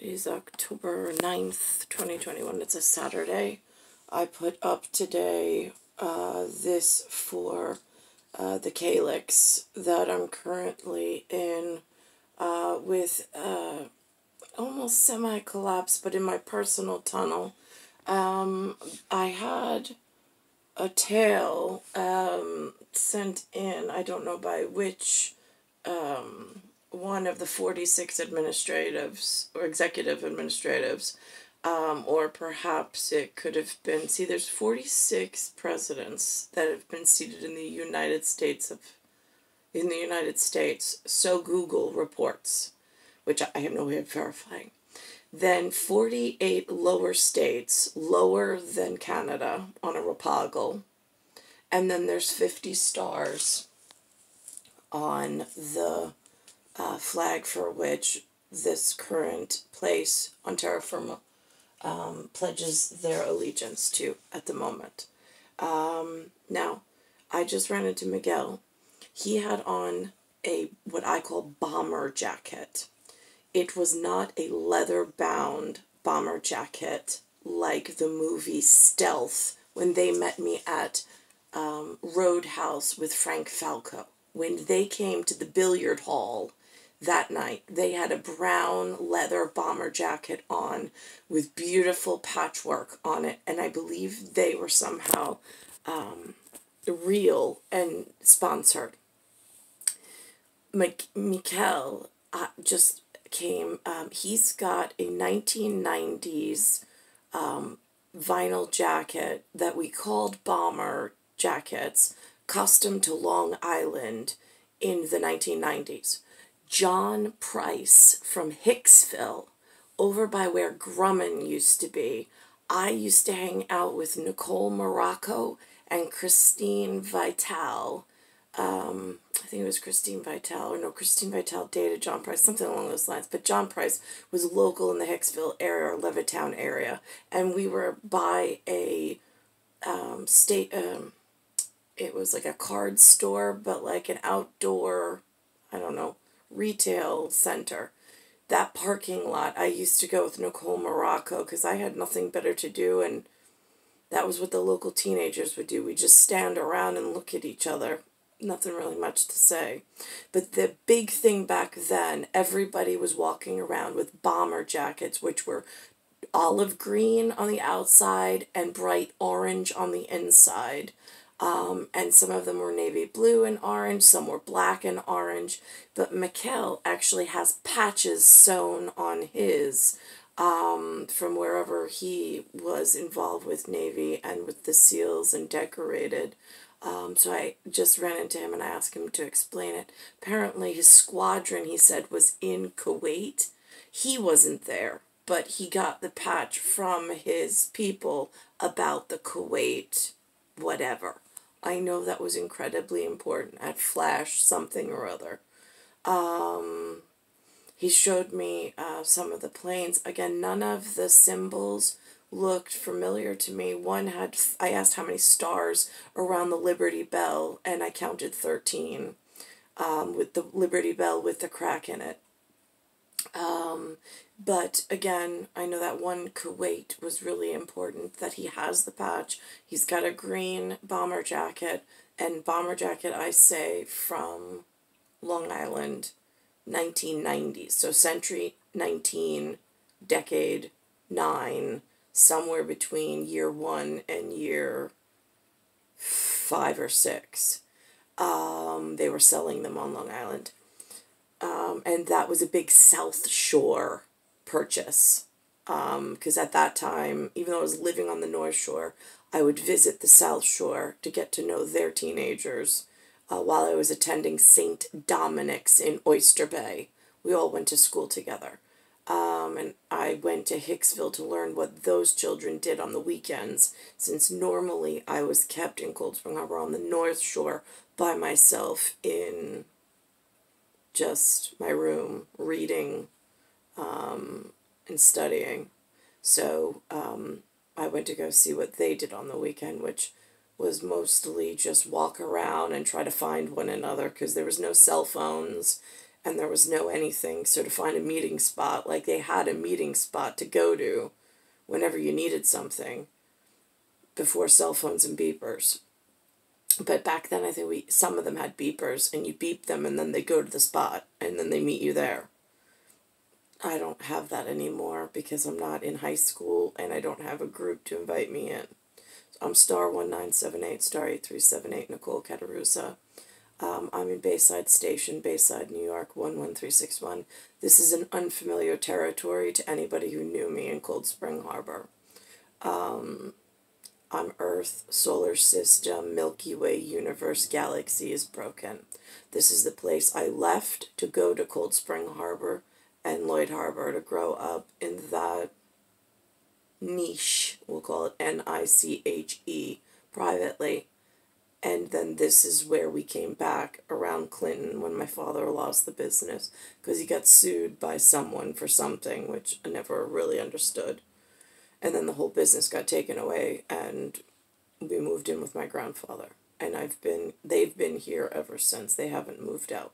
It is October 9th, 2021. It's a Saturday. I put up today uh, this for uh, the calyx that I'm currently in uh, with uh, almost semi collapse, but in my personal tunnel. Um, I had a tale um, sent in, I don't know by which um, one of the 46 administratives or executive administratives, um, or perhaps it could have been, see, there's 46 presidents that have been seated in the United States of, in the United States, so Google reports, which I have no way of verifying. Then 48 lower states, lower than Canada on a Rapagle. And then there's 50 stars on the uh, flag for which this current place on terra firma um, pledges their allegiance to at the moment. Um, now, I just ran into Miguel. He had on a what I call bomber jacket. It was not a leather bound bomber jacket like the movie Stealth when they met me at um, Roadhouse with Frank Falco. When they came to the billiard hall that night. They had a brown leather bomber jacket on with beautiful patchwork on it, and I believe they were somehow um, real and sponsored. Miguel uh, just came, um, he's got a 1990s um, vinyl jacket that we called bomber jackets, custom to Long Island in the 1990s. John Price from Hicksville, over by where Grumman used to be. I used to hang out with Nicole Morocco and Christine Vital. Um, I think it was Christine Vital, or no, Christine Vital dated John Price, something along those lines. But John Price was local in the Hicksville area or Levittown area, and we were by a um, state. Um, it was like a card store, but like an outdoor. I don't know retail center. That parking lot, I used to go with Nicole Morocco because I had nothing better to do, and that was what the local teenagers would do. We just stand around and look at each other. Nothing really much to say. But the big thing back then, everybody was walking around with bomber jackets, which were olive green on the outside and bright orange on the inside. Um, and some of them were navy blue and orange, some were black and orange. But Miguel actually has patches sewn on his um, from wherever he was involved with Navy and with the SEALs and decorated. Um, so I just ran into him and I asked him to explain it. Apparently, his squadron, he said, was in Kuwait. He wasn't there, but he got the patch from his people about the Kuwait whatever. I know that was incredibly important at Flash something or other. Um, he showed me uh, some of the planes. Again, none of the symbols looked familiar to me. One had, I asked how many stars around the Liberty Bell, and I counted 13 um, with the Liberty Bell with the crack in it. Um, but again, I know that one Kuwait was really important that he has the patch. He's got a green bomber jacket, and bomber jacket, I say, from Long Island, 1990s. So century 19, decade 9, somewhere between year 1 and year 5 or 6. Um, they were selling them on Long Island. Um, and that was a big South Shore purchase. Because um, at that time, even though I was living on the North Shore, I would visit the South Shore to get to know their teenagers uh, while I was attending St. Dominic's in Oyster Bay. We all went to school together. Um, and I went to Hicksville to learn what those children did on the weekends, since normally I was kept in Cold Spring Harbor on the North Shore by myself in just my room reading um, and studying. So um, I went to go see what they did on the weekend, which was mostly just walk around and try to find one another because there was no cell phones and there was no anything. So to find a meeting spot, like they had a meeting spot to go to whenever you needed something before cell phones and beepers. But back then, I think we some of them had beepers, and you beep them, and then they go to the spot, and then they meet you there. I don't have that anymore because I'm not in high school, and I don't have a group to invite me in. I'm star one nine seven eight star eight three seven eight Nicole Cattaruzza. Um, I'm in Bayside Station, Bayside, New York, 11361. This is an unfamiliar territory to anybody who knew me in Cold Spring Harbor. Um, I'm Earth, solar system, Milky Way, universe, galaxy is broken. This is the place I left to go to Cold Spring Harbor and Lloyd Harbor to grow up in that niche, we'll call it N I C H E, privately and then this is where we came back around Clinton when my father lost the business because he got sued by someone for something which I never really understood. And then the whole business got taken away and we moved in with my grandfather. And I've been they've been here ever since. They haven't moved out.